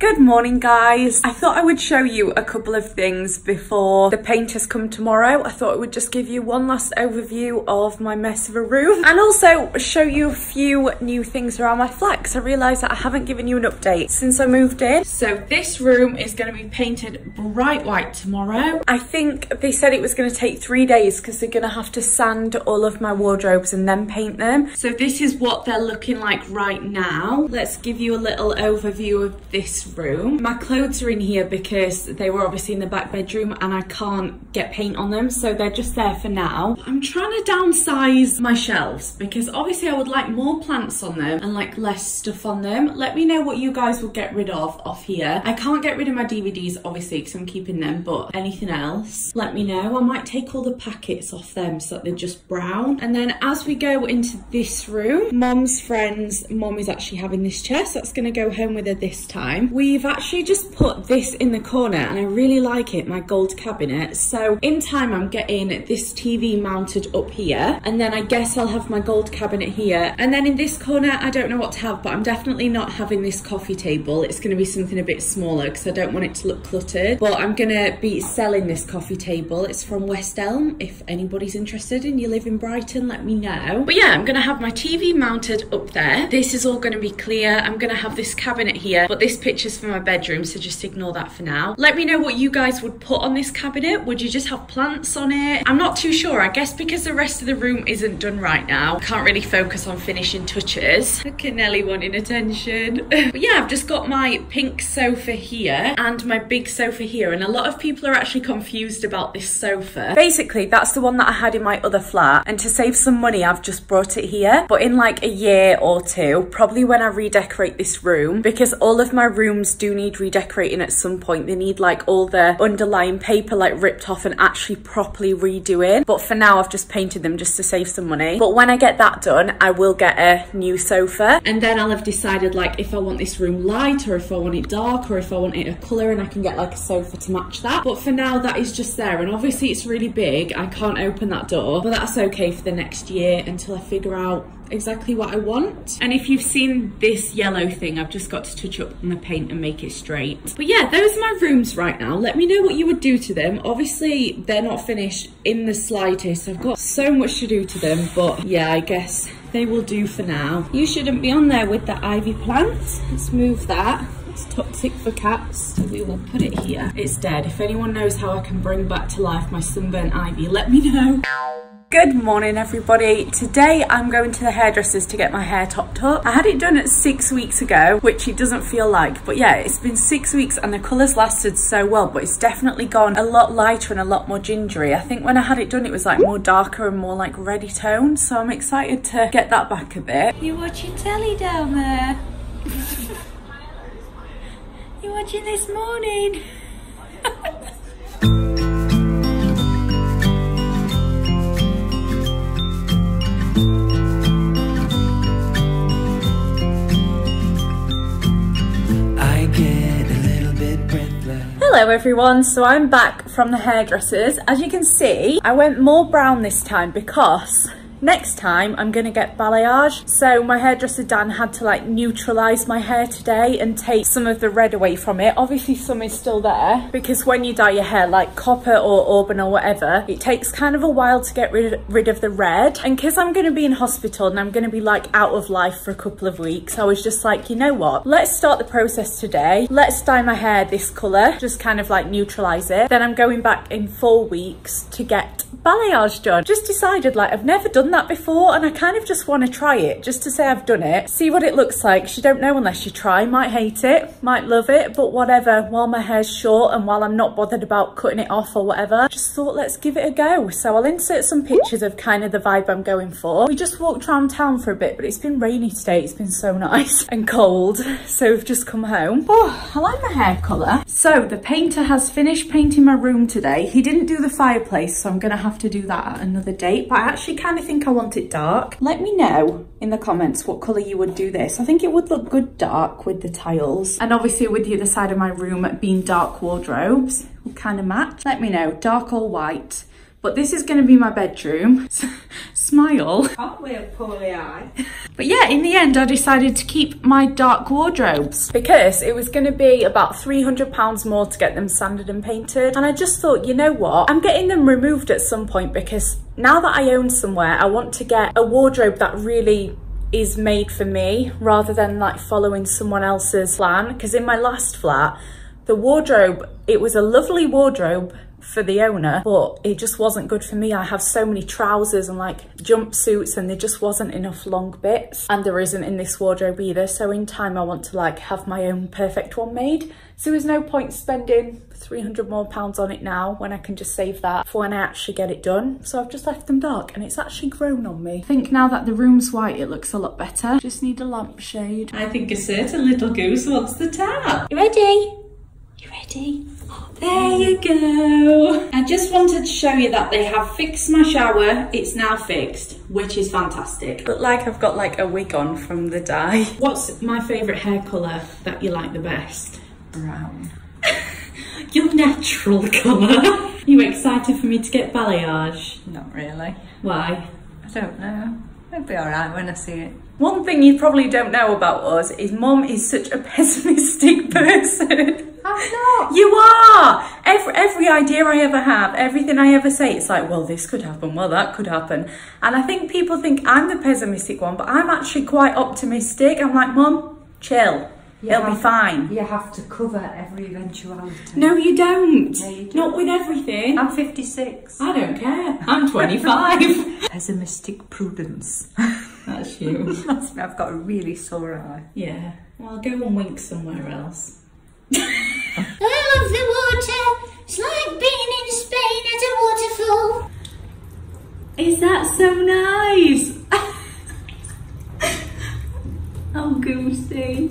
Good morning guys. I thought I would show you a couple of things before the painters come tomorrow. I thought I would just give you one last overview of my mess of a room and also show you a few new things around my flat because I realised that I haven't given you an update since I moved in. So this room is going to be painted bright white tomorrow. I think they said it was going to take three days because they're going to have to sand all of my wardrobes and then paint them. So this is what they're looking like right now. Let's give you a little overview of this room. My clothes are in here because they were obviously in the back bedroom and I can't get paint on them. So they're just there for now. I'm trying to downsize my shelves because obviously I would like more plants on them and like less stuff on them. Let me know what you guys will get rid of off here. I can't get rid of my DVDs obviously because I'm keeping them, but anything else, let me know. I might take all the packets off them so that they're just brown. And then as we go into this room, mom's friends, mom is actually having this chair, so that's gonna go home with her this time. We've actually just put this in the corner and I really like it, my gold cabinet. So in time I'm getting this TV mounted up here and then I guess I'll have my gold cabinet here. And then in this corner, I don't know what to have, but I'm definitely not having this coffee table. It's gonna be something a bit smaller because I don't want it to look cluttered. But I'm gonna be selling this coffee table. It's from West Elm. If anybody's interested and you live in Brighton, let me know. But yeah, I'm gonna have my TV mounted up there. This is all gonna be clear. I'm gonna have this cabinet here, but this pictures for my bedroom, so just ignore that for now. Let me know what you guys would put on this cabinet. Would you just have plants on it? I'm not too sure. I guess because the rest of the room isn't done right now, I can't really focus on finishing touches. Look at Nelly wanting attention. but yeah, I've just got my pink sofa here and my big sofa here, and a lot of people are actually confused about this sofa. Basically, that's the one that I had in my other flat, and to save some money, I've just brought it here. But in like a year or two, probably when I redecorate this room, because all of my rooms do need redecorating at some point. They need like all the underlying paper like ripped off and actually properly redoing. But for now, I've just painted them just to save some money. But when I get that done, I will get a new sofa. And then I'll have decided like if I want this room light or if I want it dark or if I want it a colour and I can get like a sofa to match that. But for now, that is just there. And obviously it's really big. I can't open that door, but that's okay for the next year until I figure out exactly what I want. And if you've seen this yellow thing, I've just got to touch up on the paint and make it straight. But yeah, those are my rooms right now. Let me know what you would do to them. Obviously, they're not finished in the slightest. I've got so much to do to them, but yeah, I guess they will do for now. You shouldn't be on there with the ivy plant. Let's move that. It's toxic for cats, so we will put it here. It's dead. If anyone knows how I can bring back to life my sunburnt ivy, let me know. Good morning everybody. Today I'm going to the hairdressers to get my hair topped up. I had it done at six weeks ago, which it doesn't feel like, but yeah, it's been six weeks and the colours lasted so well, but it's definitely gone a lot lighter and a lot more gingery. I think when I had it done, it was like more darker and more like ready toned, so I'm excited to get that back a bit. You watching telly down there? you watching this morning? Hello everyone, so I'm back from the hairdressers. As you can see, I went more brown this time because Next time, I'm going to get balayage. So my hairdresser Dan had to like neutralise my hair today and take some of the red away from it. Obviously some is still there because when you dye your hair like copper or auburn or whatever, it takes kind of a while to get rid, rid of the red. And because I'm going to be in hospital and I'm going to be like out of life for a couple of weeks, I was just like, you know what? Let's start the process today. Let's dye my hair this colour, just kind of like neutralise it. Then I'm going back in four weeks to get balayage done. Just decided like I've never done that before and I kind of just want to try it just to say I've done it, see what it looks like. You don't know unless you try, might hate it, might love it, but whatever. While my hair's short and while I'm not bothered about cutting it off or whatever, just thought let's give it a go. So I'll insert some pictures of kind of the vibe I'm going for. We just walked around town for a bit, but it's been rainy today. It's been so nice and cold. So we've just come home. Oh, I like my hair colour. So the painter has finished painting my room today. He didn't do the fireplace, so I'm going to have to do that at another date, but I actually kind of think I want it dark. Let me know in the comments what colour you would do this. I think it would look good dark with the tiles. And obviously with the other side of my room being dark wardrobes, will kind of match. Let me know, dark or white. But this is going to be my bedroom. smile. Aren't we a poorly eye? But yeah, in the end, I decided to keep my dark wardrobes because it was going to be about £300 more to get them sanded and painted. And I just thought, you know what? I'm getting them removed at some point because now that I own somewhere, I want to get a wardrobe that really is made for me rather than like following someone else's plan. Because in my last flat, the wardrobe, it was a lovely wardrobe for the owner, but it just wasn't good for me. I have so many trousers and like jumpsuits and there just wasn't enough long bits and there isn't in this wardrobe either. So in time I want to like have my own perfect one made. So there's no point spending 300 more pounds on it now when I can just save that for when I actually get it done. So I've just left them dark and it's actually grown on me. I think now that the room's white, it looks a lot better. Just need a lampshade. I think a certain little goose wants the tap. You ready? You ready? There you go. I just wanted to show you that they have fixed my shower. It's now fixed, which is fantastic. Look like I've got like a wig on from the dye. What's my favourite hair colour that you like the best? Brown. Your natural colour. you excited for me to get balayage? Not really. Why? I don't know. It'll be alright when I see it. One thing you probably don't know about us is mum is such a pessimistic person. I'm not. You are! Every, every idea I ever have, everything I ever say, it's like, well, this could happen, well, that could happen. And I think people think I'm the pessimistic one, but I'm actually quite optimistic. I'm like, mum, chill. You It'll be fine. You have to cover every eventuality. No, you don't. Yeah, you do. Not with everything. I'm 56. I don't care. I'm 25. Pessimistic prudence. That's you. That's me. I've got a really sore eye. yeah. Well, I'll go and wink somewhere else. I love the water. It's like being in Spain at a waterfall. Is that so nice?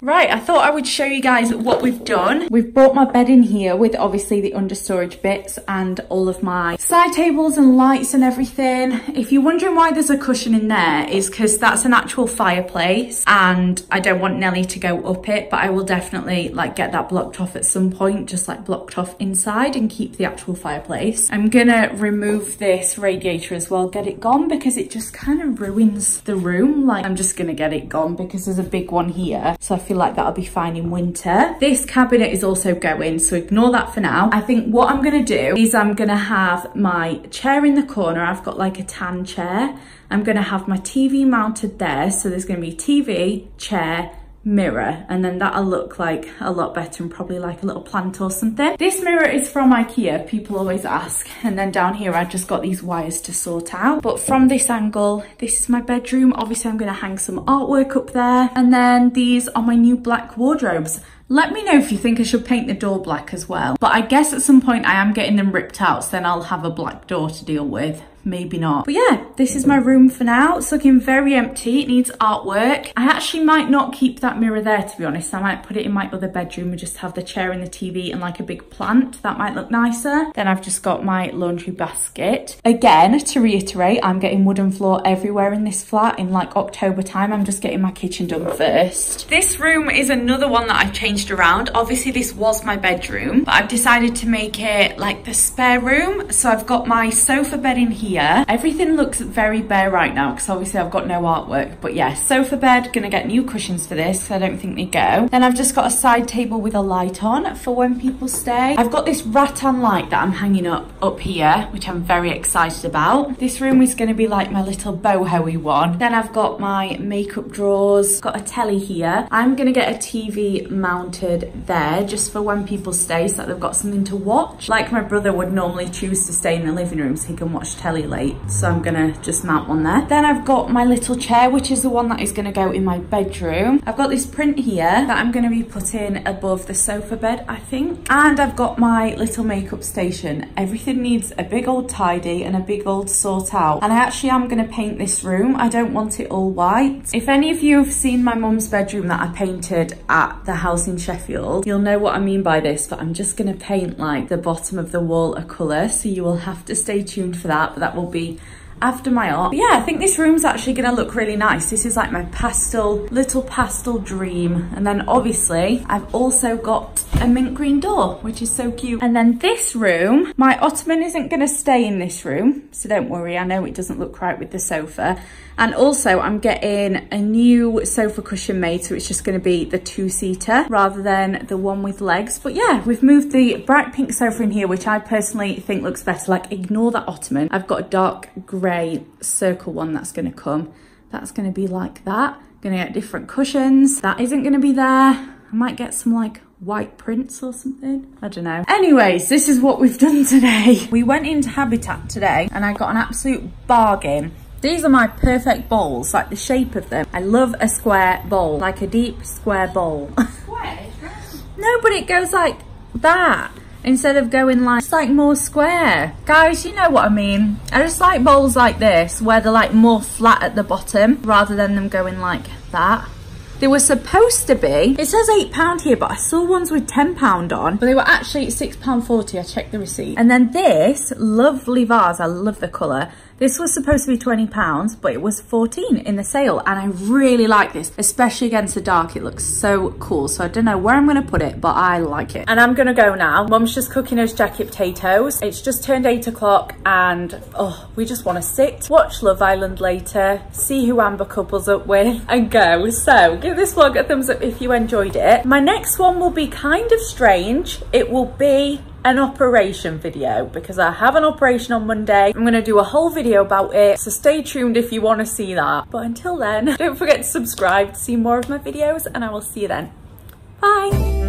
Right, I thought I would show you guys what we've done. We've brought my bed in here with obviously the under storage bits and all of my side tables and lights and everything. If you're wondering why there's a cushion in there, is because that's an actual fireplace and I don't want Nelly to go up it, but I will definitely like get that blocked off at some point, just like blocked off inside and keep the actual fireplace. I'm gonna remove this radiator as well, get it gone because it just kind of ruins the room. Like I'm just gonna get it gone because there's a big one here. So I feel like that'll be fine in winter. This cabinet is also going, so ignore that for now. I think what I'm gonna do is I'm gonna have my chair in the corner. I've got like a tan chair. I'm gonna have my TV mounted there. So there's gonna be TV, chair, mirror and then that'll look like a lot better and probably like a little plant or something. This mirror is from Ikea, people always ask. And then down here I've just got these wires to sort out. But from this angle, this is my bedroom. Obviously I'm gonna hang some artwork up there. And then these are my new black wardrobes. Let me know if you think I should paint the door black as well. But I guess at some point I am getting them ripped out, so then I'll have a black door to deal with. Maybe not. But yeah, this is my room for now. It's looking very empty. It needs artwork. I actually might not keep that mirror there, to be honest. I might put it in my other bedroom and just have the chair and the TV and like a big plant. That might look nicer. Then I've just got my laundry basket. Again, to reiterate, I'm getting wooden floor everywhere in this flat in like October time. I'm just getting my kitchen done first. This room is another one that I've changed around. Obviously, this was my bedroom, but I've decided to make it like the spare room. So I've got my sofa bed in here. Everything looks very bare right now because obviously I've got no artwork. But yeah, sofa bed, gonna get new cushions for this. I don't think they go. Then I've just got a side table with a light on for when people stay. I've got this rattan light that I'm hanging up up here, which I'm very excited about. This room is gonna be like my little boho one. Then I've got my makeup drawers, got a telly here. I'm gonna get a TV mounted there just for when people stay so that they've got something to watch. Like my brother would normally choose to stay in the living room so he can watch telly late. So I'm gonna just mount one there. Then I've got my little chair, which is the one that is gonna go in my bedroom. I've got this print here that I'm gonna be putting above the sofa bed, I think. And I've got my little makeup station. Everything needs a big old tidy and a big old sort out. And I actually am gonna paint this room. I don't want it all white. If any of you have seen my mum's bedroom that I painted at the house in Sheffield, you'll know what I mean by this, but I'm just gonna paint like the bottom of the wall a colour. So you will have to stay tuned for that, but that will be after my art. But yeah, I think this room's actually gonna look really nice. This is like my pastel, little pastel dream. And then obviously I've also got a mint green door, which is so cute. And then this room, my ottoman isn't gonna stay in this room. So don't worry, I know it doesn't look right with the sofa. And also I'm getting a new sofa cushion made, so it's just gonna be the two-seater rather than the one with legs. But yeah, we've moved the bright pink sofa in here, which I personally think looks better. Like ignore that ottoman. I've got a dark gray circle one that's gonna come. That's gonna be like that. Gonna get different cushions. That isn't gonna be there. I might get some like white prints or something. I don't know. Anyways, this is what we've done today. We went into Habitat today and I got an absolute bargain these are my perfect bowls, like the shape of them. I love a square bowl, like a deep square bowl. Square? no, but it goes like that instead of going like, it's like more square. Guys, you know what I mean. I just like bowls like this where they're like more flat at the bottom rather than them going like that. They were supposed to be, it says £8 here, but I saw ones with £10 on, but they were actually £6.40. I checked the receipt. And then this lovely vase, I love the colour. This was supposed to be £20, but it was 14 in the sale. And I really like this, especially against the dark. It looks so cool. So I don't know where I'm going to put it, but I like it. And I'm going to go now. Mum's just cooking us jacket potatoes. It's just turned eight o'clock and oh, we just want to sit, watch Love Island later, see who Amber couples up with and go. So give this vlog a thumbs up if you enjoyed it. My next one will be kind of strange. It will be an operation video because I have an operation on Monday. I'm going to do a whole video about it, so stay tuned if you want to see that. But until then, don't forget to subscribe to see more of my videos and I will see you then. Bye!